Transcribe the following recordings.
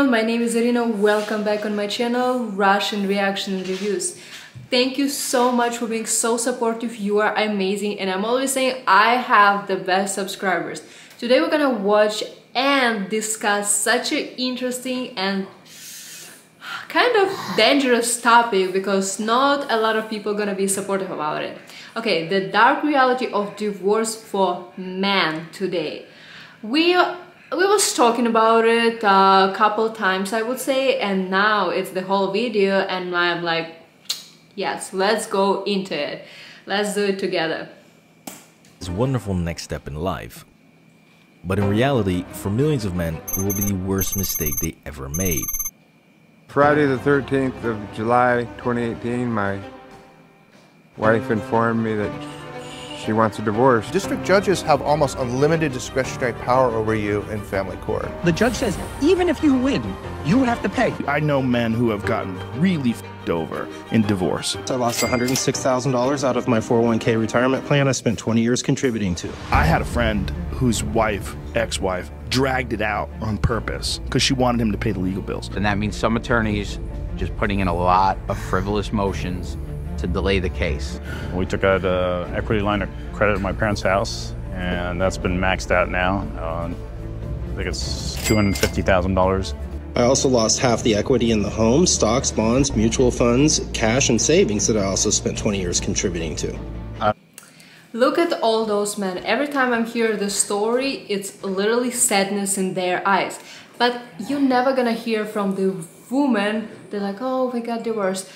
everyone, my name is Irina. Welcome back on my channel, Russian Reaction and Reviews. Thank you so much for being so supportive. You are amazing and I'm always saying I have the best subscribers. Today we're gonna watch and discuss such an interesting and kind of dangerous topic because not a lot of people gonna be supportive about it. Okay, the dark reality of divorce for men today. We we was talking about it a couple times I would say and now it's the whole video and I'm like yes let's go into it. Let's do it together. It's a wonderful next step in life. But in reality for millions of men it will be the worst mistake they ever made. Friday the 13th of July 2018 my wife informed me that she wants a divorce. District judges have almost unlimited discretionary power over you in family court. The judge says even if you win, you would have to pay. I know men who have gotten really f***ed over in divorce. I lost $106,000 out of my 401k retirement plan I spent 20 years contributing to. I had a friend whose wife, ex-wife, dragged it out on purpose because she wanted him to pay the legal bills. And that means some attorneys just putting in a lot of frivolous motions to delay the case. We took out an equity line of credit at my parents' house, and that's been maxed out now. Uh, I think it's $250,000. I also lost half the equity in the home, stocks, bonds, mutual funds, cash, and savings that I also spent 20 years contributing to. Look at all those men. Every time I'm hear the story, it's literally sadness in their eyes. But you're never gonna hear from the woman, they're like, oh, we got divorced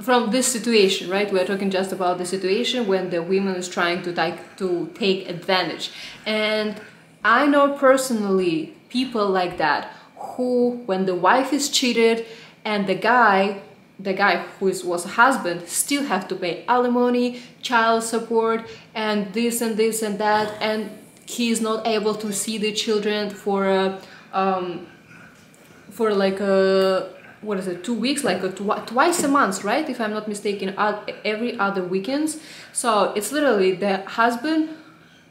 from this situation, right? We're talking just about the situation when the woman is trying to take to take advantage. And I know personally people like that who, when the wife is cheated and the guy, the guy who is, was a husband, still have to pay alimony, child support, and this and this and that, and he is not able to see the children for a, um, for like a what is it two weeks like a tw twice a month right if i'm not mistaken every other weekends. So it's literally the husband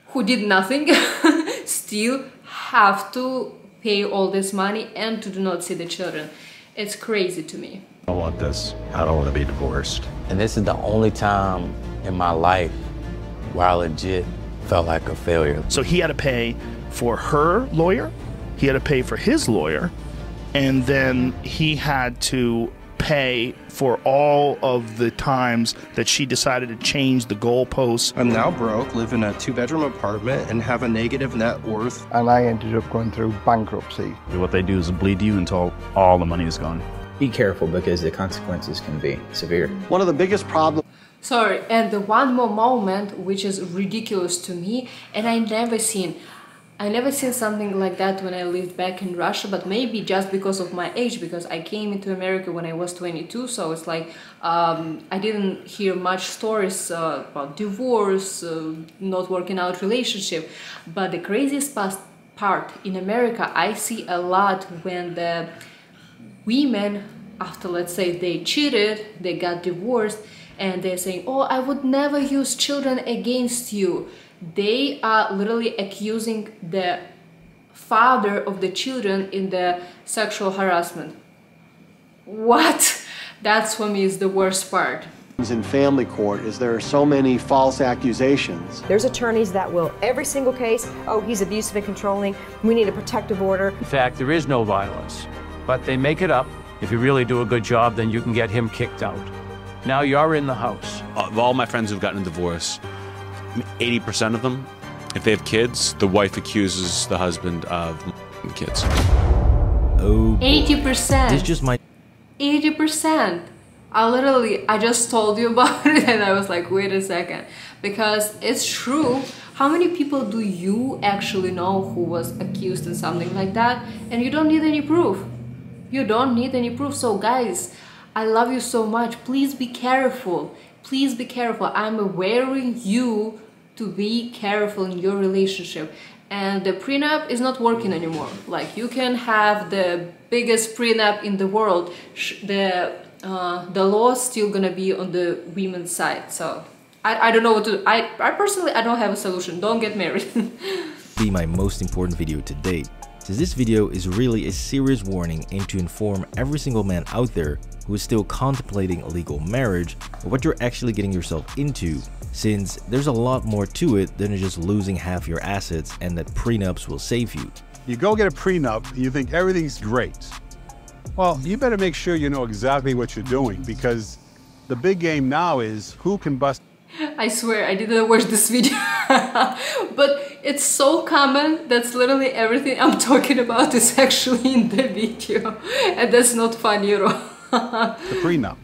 who did nothing still have to pay all this money and to do not see the children. It's crazy to me. I don't want this. I don't want to be divorced. And this is the only time in my life where i legit felt like a failure. So he had to pay for her lawyer he had to pay for his lawyer and then he had to pay for all of the times that she decided to change the goalposts. I'm now broke, live in a two bedroom apartment, and have a negative net worth. And I ended up going through bankruptcy. What they do is bleed you until all the money is gone. Be careful because the consequences can be severe. One of the biggest problems. Sorry, and the one more moment which is ridiculous to me, and I never seen. I never seen something like that when I lived back in Russia, but maybe just because of my age, because I came into America when I was 22, so it's like um, I didn't hear much stories uh, about divorce, uh, not working out relationship. But the craziest part in America, I see a lot when the women, after let's say they cheated, they got divorced, and they're saying, oh, I would never use children against you they are literally accusing the father of the children in the sexual harassment. What? That's for me is the worst part. In family court, is there are so many false accusations. There's attorneys that will, every single case, oh, he's abusive and controlling, we need a protective order. In fact, there is no violence, but they make it up. If you really do a good job, then you can get him kicked out. Now you're in the house. Of all my friends who've gotten a divorce, 80% of them, if they have kids, the wife accuses the husband of the kids. Oh. 80%. This just might. 80%. I literally, I just told you about it and I was like, wait a second. Because it's true. How many people do you actually know who was accused in something like that? And you don't need any proof. You don't need any proof. So guys, I love you so much. Please be careful please be careful. I'm warning you to be careful in your relationship. And the prenup is not working anymore. Like you can have the biggest prenup in the world, the uh, the law is still gonna be on the women's side. So I, I don't know what to. I I personally I don't have a solution. Don't get married. be my most important video to date since this video is really a serious warning and to inform every single man out there who is still contemplating a legal marriage of what you're actually getting yourself into since there's a lot more to it than just losing half your assets and that prenups will save you. You go get a prenup and you think everything's great. Well, you better make sure you know exactly what you're doing because the big game now is who can bust. I swear I didn't watch this video, but it's so common that's literally everything I'm talking about is actually in the video, and that's not funny at all. the prenup.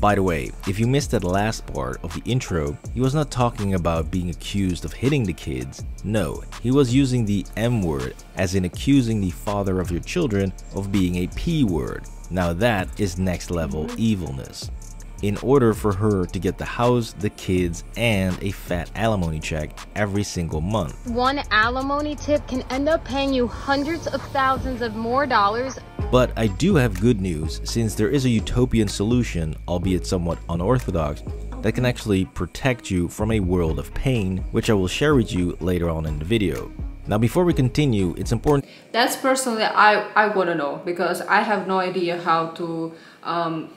By the way, if you missed that last part of the intro, he was not talking about being accused of hitting the kids. No, he was using the M word, as in accusing the father of your children of being a P word. Now that is next level evilness in order for her to get the house, the kids, and a fat alimony check every single month. One alimony tip can end up paying you hundreds of thousands of more dollars. But I do have good news since there is a utopian solution, albeit somewhat unorthodox, that can actually protect you from a world of pain, which I will share with you later on in the video. Now before we continue, it's important... That's personally I, I want to know because I have no idea how to um,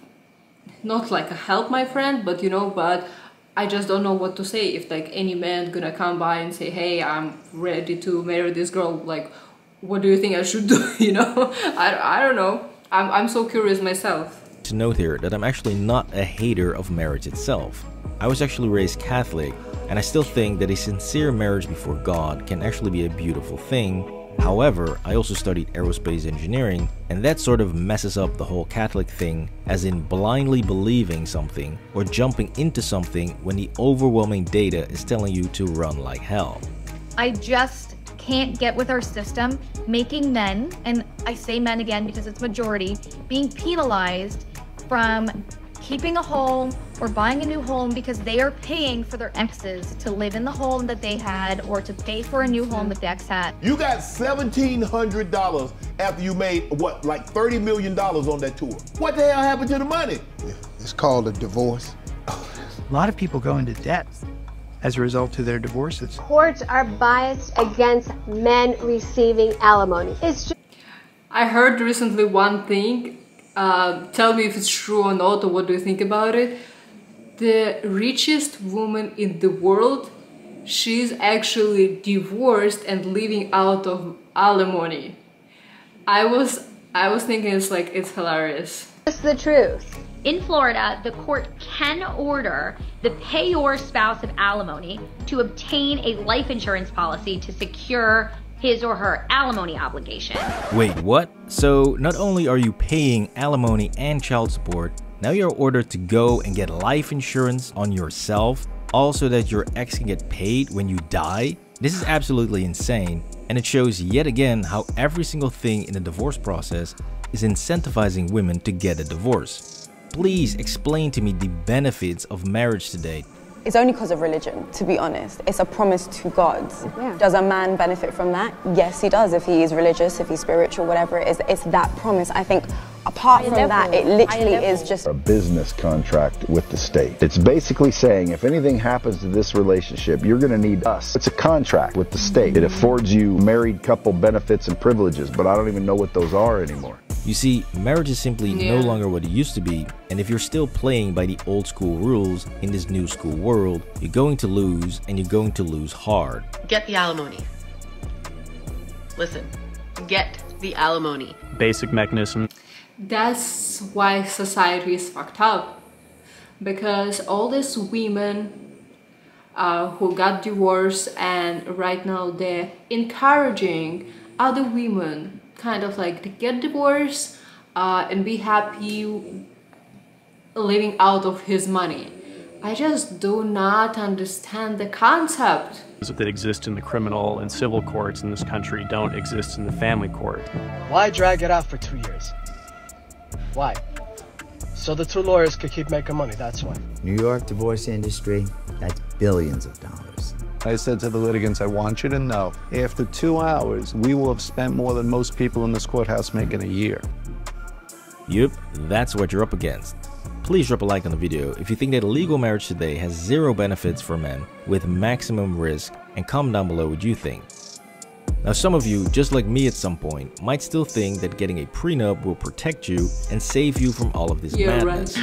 not like a help my friend but you know but I just don't know what to say if like any man gonna come by and say hey I'm ready to marry this girl like what do you think I should do you know? I, I don't know. I'm, I'm so curious myself. To note here that I'm actually not a hater of marriage itself. I was actually raised Catholic and I still think that a sincere marriage before God can actually be a beautiful thing However, I also studied aerospace engineering, and that sort of messes up the whole Catholic thing, as in blindly believing something or jumping into something when the overwhelming data is telling you to run like hell. I just can't get with our system making men, and I say men again because it's majority, being penalized from keeping a home or buying a new home because they are paying for their exes to live in the home that they had or to pay for a new home that the ex had. You got $1,700 after you made, what, like $30 million on that tour. What the hell happened to the money? It's called a divorce. A lot of people go into debt as a result of their divorces. Courts are biased against men receiving alimony. It's just I heard recently one thing uh, tell me if it's true or not, or what do you think about it. The richest woman in the world, she's actually divorced and living out of alimony. I was I was thinking it's like it's hilarious. It's the truth. In Florida, the court can order the payor spouse of alimony to obtain a life insurance policy to secure his or her alimony obligation. Wait, what? So not only are you paying alimony and child support, now you're ordered to go and get life insurance on yourself, also that your ex can get paid when you die? This is absolutely insane, and it shows yet again how every single thing in the divorce process is incentivizing women to get a divorce. Please explain to me the benefits of marriage today it's only because of religion, to be honest. It's a promise to God. Yeah. Does a man benefit from that? Yes, he does. If he is religious, if he's spiritual, whatever it is, it's that promise. I think apart from that, it literally is just a business contract with the state. It's basically saying if anything happens to this relationship, you're going to need us. It's a contract with the state. It affords you married couple benefits and privileges, but I don't even know what those are anymore. You see, marriage is simply yeah. no longer what it used to be, and if you're still playing by the old school rules in this new school world, you're going to lose, and you're going to lose hard. Get the alimony. Listen, get the alimony. Basic mechanism. That's why society is fucked up. Because all these women uh, who got divorced and right now they're encouraging other women kind of like to get divorced uh, and be happy living out of his money. I just do not understand the concept. That exist in the criminal and civil courts in this country don't exist in the family court. Why drag it out for two years? Why? So the two lawyers could keep making money, that's why. New York divorce industry, that's billions of dollars. I said to the litigants, I want you to know, after two hours, we will have spent more than most people in this courthouse make in a year. Yup, that's what you're up against. Please drop a like on the video if you think that legal marriage today has zero benefits for men with maximum risk and comment down below what you think. Now some of you, just like me at some point, might still think that getting a prenup will protect you and save you from all of this Yeah, madness.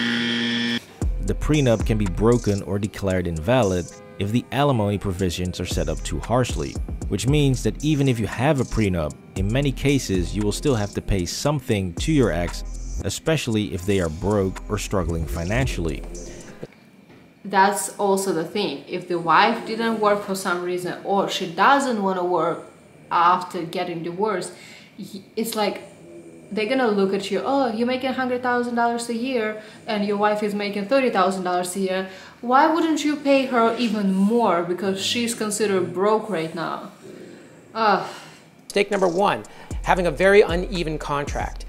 The prenup can be broken or declared invalid if the alimony provisions are set up too harshly, which means that even if you have a prenup, in many cases you will still have to pay something to your ex, especially if they are broke or struggling financially. That's also the thing. If the wife didn't work for some reason or she doesn't want to work after getting divorced, it's like they're gonna look at you, oh, you're making $100,000 a year and your wife is making $30,000 a year. Why wouldn't you pay her even more because she's considered broke right now? Ugh. Mistake number one, having a very uneven contract.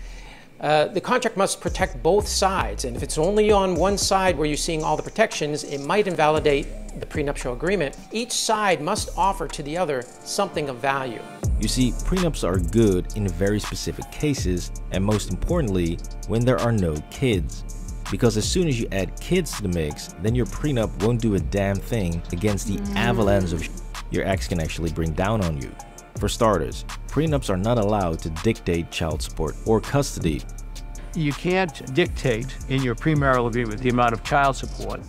Uh, the contract must protect both sides, and if it's only on one side where you're seeing all the protections, it might invalidate the prenuptial agreement. Each side must offer to the other something of value. You see, prenups are good in very specific cases, and most importantly, when there are no kids. Because as soon as you add kids to the mix, then your prenup won't do a damn thing against the mm. avalanche of sh- your ex can actually bring down on you. For starters, prenups are not allowed to dictate child support or custody. You can't dictate in your premarital agreement the amount of child support,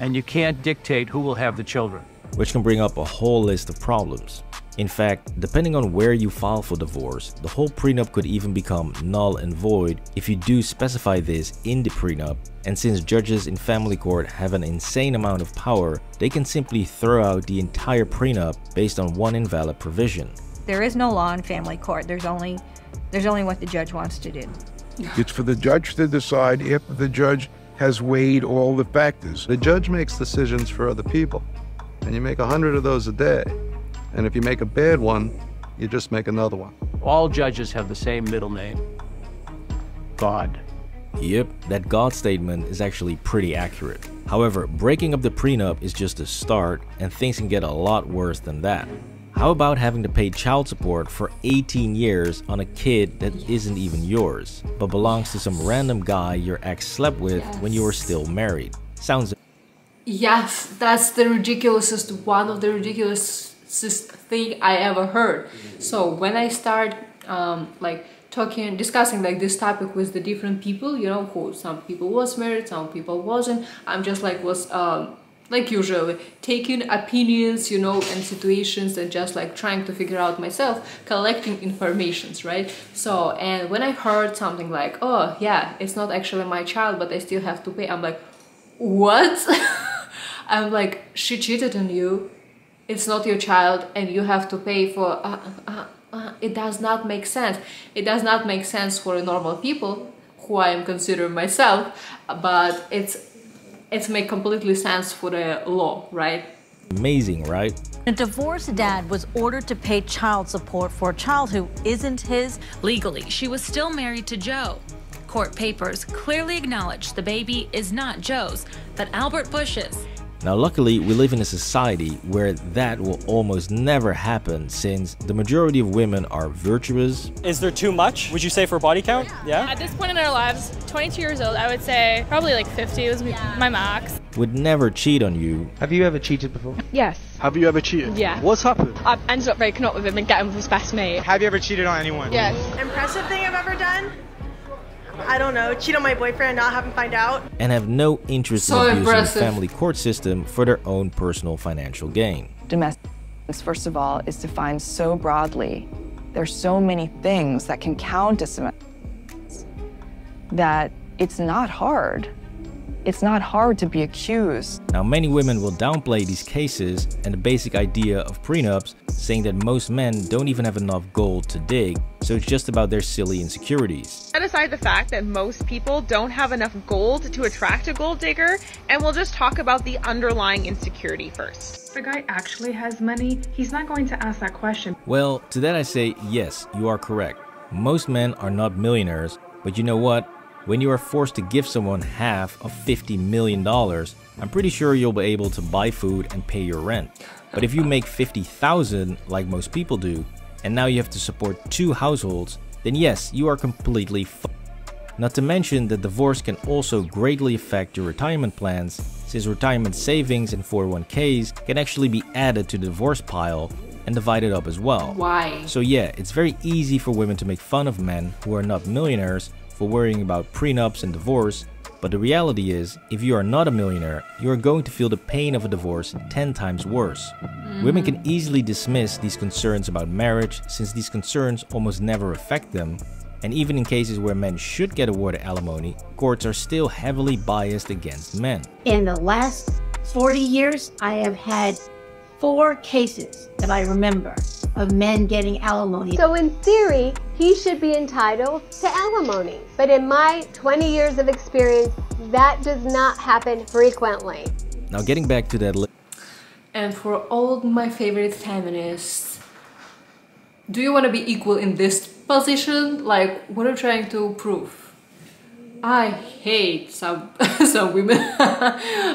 and you can't dictate who will have the children. which can bring up a whole list of problems. In fact, depending on where you file for divorce, the whole prenup could even become null and void if you do specify this in the prenup, and since judges in family court have an insane amount of power, they can simply throw out the entire prenup based on one invalid provision. There is no law in family court. There's only there's only what the judge wants to do. It's for the judge to decide if the judge has weighed all the factors. The judge makes decisions for other people, and you make a hundred of those a day. And if you make a bad one, you just make another one. All judges have the same middle name God. Yep, that God statement is actually pretty accurate. However, breaking up the prenup is just a start, and things can get a lot worse than that. How about having to pay child support for 18 years on a kid that isn't even yours, but belongs to some random guy your ex slept with when you were still married? Sounds Yes, that's the ridiculousest, one of the ridiculousest thing I ever heard. So when I start um, like talking, discussing like this topic with the different people, you know, who some people was married, some people wasn't. I'm just like was um, like usually taking opinions, you know, and situations and just like trying to figure out myself, collecting informations, right? So and when I heard something like, oh yeah, it's not actually my child, but I still have to pay, I'm like, what? I'm like, she cheated on you. It's not your child, and you have to pay for. Uh, uh, uh, it does not make sense. It does not make sense for normal people, who I am considering myself, but it's it's make completely sense for the law, right? amazing, right? A divorced dad was ordered to pay child support for a child who isn't his. Legally, she was still married to Joe. Court papers clearly acknowledge the baby is not Joe's, but Albert Bush's. Now, luckily, we live in a society where that will almost never happen since the majority of women are virtuous, Is there too much, would you say, for a body count? Yeah? At this point in our lives, 22 years old, I would say probably like 50 was my max. would never cheat on you, Have you ever cheated before? Yes. Have you ever cheated? Yeah. What's happened? I ended up breaking up with him and getting with his best mate. Have you ever cheated on anyone? Yes. Impressive thing I've ever done? I don't know. Cheat on my boyfriend, not have him find out. and have no interest So in abusing impressive. the family court system for their own personal financial gain. Domestic, violence, first of all, is defined so broadly. There's so many things that can count as domestic violence that it's not hard. It's not hard to be accused. Now, many women will downplay these cases and the basic idea of prenups, saying that most men don't even have enough gold to dig, so it's just about their silly insecurities. Set aside the fact that most people don't have enough gold to attract a gold digger, and we'll just talk about the underlying insecurity first. If a guy actually has money, he's not going to ask that question. Well, to that I say, yes, you are correct. Most men are not millionaires, but you know what? When you are forced to give someone half of $50 million, I'm pretty sure you'll be able to buy food and pay your rent. But if you make 50,000 like most people do, and now you have to support two households, then yes, you are completely f- Not to mention that divorce can also greatly affect your retirement plans, since retirement savings and 401ks can actually be added to the divorce pile, and divided up as well. Why? So yeah, it's very easy for women to make fun of men who are not millionaires for worrying about prenups and divorce, but the reality is, if you are not a millionaire, you are going to feel the pain of a divorce 10 times worse. Mm. Women can easily dismiss these concerns about marriage since these concerns almost never affect them, and even in cases where men should get awarded alimony, courts are still heavily biased against men. In the last 40 years, I have had four cases that I remember of men getting alimony. So in theory, he should be entitled to alimony. But in my 20 years of experience, that does not happen frequently. Now getting back to that and for all my favorite feminists, do you want to be equal in this position? Like, what are you trying to prove? I hate some some women.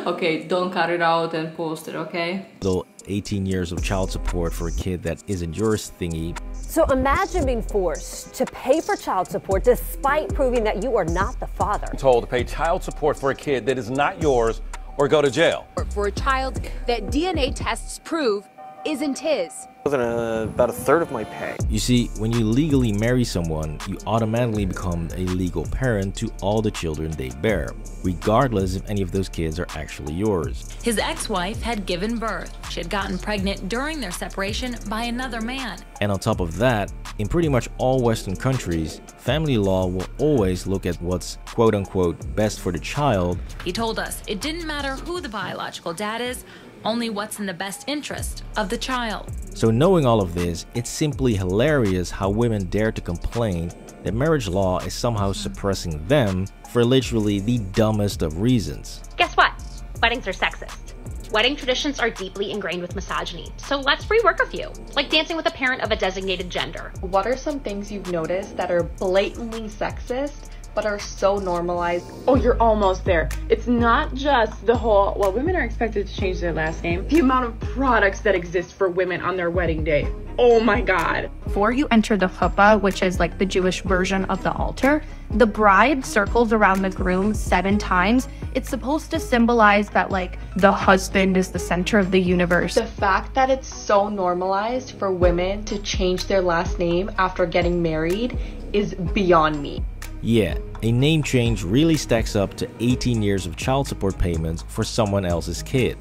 okay, don't cut it out and post it, okay? Though 18 years of child support for a kid that isn't yours thingy. So imagine being forced to pay for child support despite proving that you are not the father. I'm told to pay child support for a kid that is not yours or go to jail. For a child that DNA tests prove isn't his. Than a, about a third of my pay. You see, when you legally marry someone, you automatically become a legal parent to all the children they bear, regardless if any of those kids are actually yours. His ex-wife had given birth. She had gotten pregnant during their separation by another man. And on top of that, in pretty much all Western countries, family law will always look at what's quote-unquote best for the child. He told us it didn't matter who the biological dad is, only what's in the best interest of the child. So knowing all of this, it's simply hilarious how women dare to complain that marriage law is somehow suppressing them for literally the dumbest of reasons. Guess what? Weddings are sexist. Wedding traditions are deeply ingrained with misogyny, so let's rework a few, like dancing with a parent of a designated gender. What are some things you've noticed that are blatantly sexist but are so normalized. Oh, you're almost there. It's not just the whole, well, women are expected to change their last name. The amount of products that exist for women on their wedding day. Oh my God. Before you enter the chuppah, which is like the Jewish version of the altar, the bride circles around the groom seven times. It's supposed to symbolize that, like, the husband is the center of the universe. The fact that it's so normalized for women to change their last name after getting married is beyond me. Yeah, a name change really stacks up to 18 years of child support payments for someone else's kid.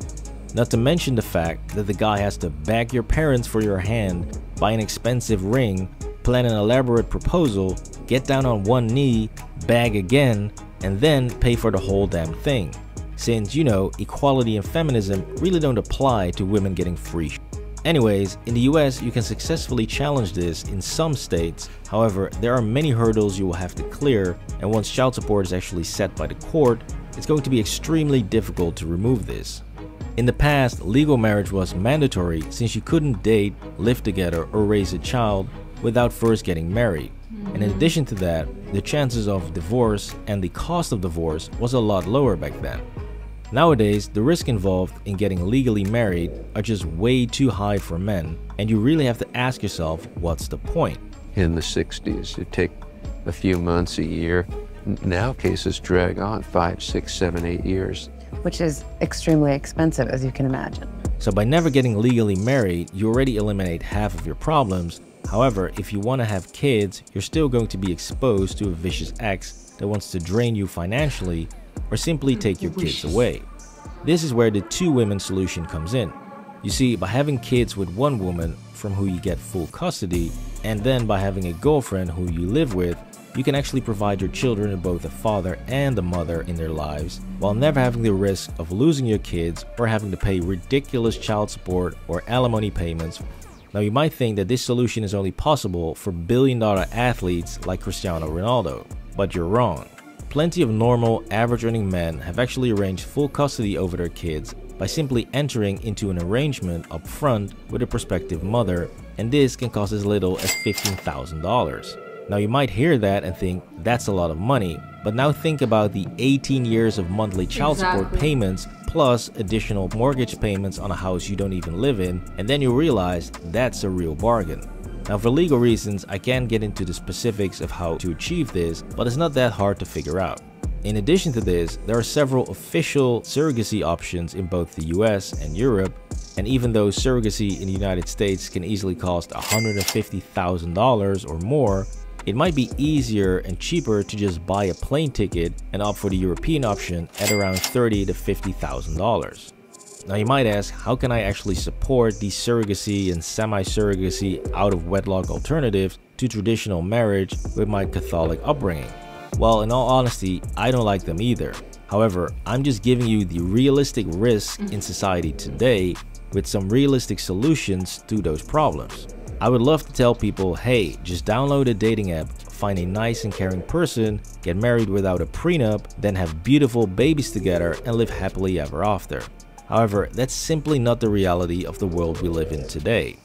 Not to mention the fact that the guy has to beg your parents for your hand, buy an expensive ring, plan an elaborate proposal, get down on one knee, beg again, and then pay for the whole damn thing. Since, you know, equality and feminism really don't apply to women getting free Anyways, in the US, you can successfully challenge this in some states. However, there are many hurdles you will have to clear, and once child support is actually set by the court, it's going to be extremely difficult to remove this. In the past, legal marriage was mandatory since you couldn't date, live together, or raise a child without first getting married. And in addition to that, the chances of divorce and the cost of divorce was a lot lower back then. Nowadays, the risk involved in getting legally married are just way too high for men, and you really have to ask yourself, what's the point? In the 60s, it take a few months, a year. Now cases drag on five, six, seven, eight years. Which is extremely expensive, as you can imagine. So by never getting legally married, you already eliminate half of your problems. However, if you want to have kids, you're still going to be exposed to a vicious ex that wants to drain you financially or simply take your kids away. This is where the two women solution comes in. You see, by having kids with one woman from who you get full custody, and then by having a girlfriend who you live with, you can actually provide your children both a father and a mother in their lives while never having the risk of losing your kids or having to pay ridiculous child support or alimony payments. Now, you might think that this solution is only possible for billion dollar athletes like Cristiano Ronaldo, but you're wrong. Plenty of normal, average earning men have actually arranged full custody over their kids by simply entering into an arrangement up front with a prospective mother, and this can cost as little as $15,000. Now you might hear that and think that's a lot of money, but now think about the 18 years of monthly child exactly. support payments plus additional mortgage payments on a house you don't even live in, and then you realize that's a real bargain. Now for legal reasons, I can't get into the specifics of how to achieve this, but it's not that hard to figure out. In addition to this, there are several official surrogacy options in both the US and Europe, And even though surrogacy in the United States can easily cost $150,000 or more, it might be easier and cheaper to just buy a plane ticket and opt for the European option at around $30 to $50,000. Now you might ask, how can I actually support these surrogacy and semi-surrogacy out-of-wedlock alternatives to traditional marriage with my Catholic upbringing? Well, in all honesty, I don't like them either. However, I'm just giving you the realistic risks in mm-hmm. society today with some realistic solutions to those problems. I would love to tell people, hey, just download a dating app, find a nice and caring person, get married without a prenup, then have beautiful babies together and live happily ever after. However, that's simply not the reality of the world we live in today.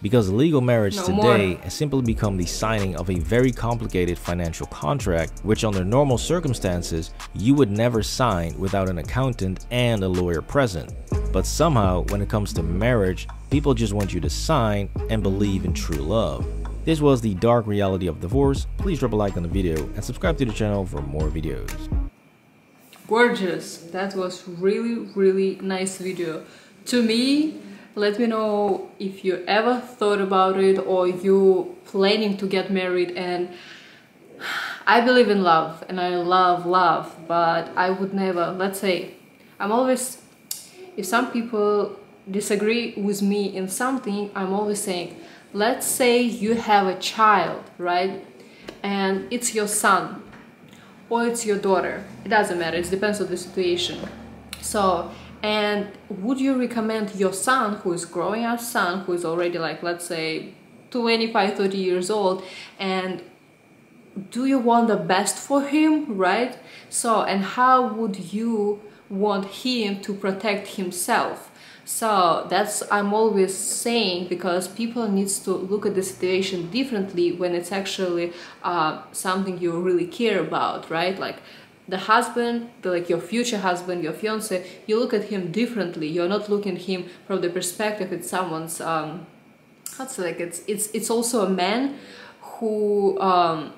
Because legal marriage No today more. has simply become the signing of a very complicated financial contract, which under normal circumstances, you would never sign without an accountant and a lawyer present. But somehow, when it comes to marriage, people just want you to sign and believe in true love. This was the dark reality of divorce. Please drop a like on the video and subscribe to the channel for more videos. Gorgeous. That was really really nice video. To me let me know if you ever thought about it or you planning to get married and I believe in love and I love love but I would never. Let's say I'm always if some people disagree with me in something I'm always saying let's say you have a child right? And it's your son or it's your daughter. It doesn't matter. It depends on the situation. So and would you recommend your son who is growing up son who is already like let's say 25 30 years old and do you want the best for him right? So and how would you want him to protect himself so that's i'm always saying because people needs to look at the situation differently when it's actually uh, something you really care about right? Like the husband the, like your future husband your fiance you look at him differently. You're not looking at him from the perspective it's someone's um say like it's it's it's also a man who um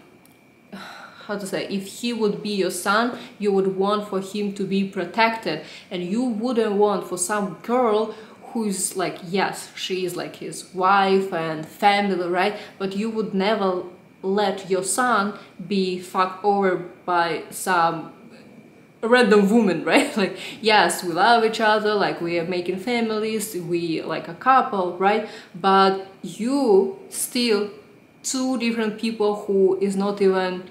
how to say if he would be your son you would want for him to be protected. And you wouldn't want for some girl who's like yes she is like his wife and family right? But you would never let your son be fucked over by some random woman right? Like yes we love each other like we are making families we like a couple right? But you still two different people who is not even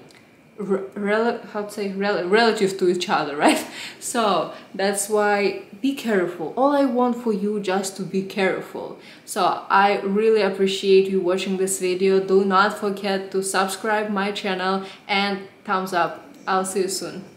rel how to say rel relative to each other right? So that's why be careful. All i want for you just to be careful. So i really appreciate you watching this video. Do not forget to subscribe my channel and thumbs up. I'll see you soon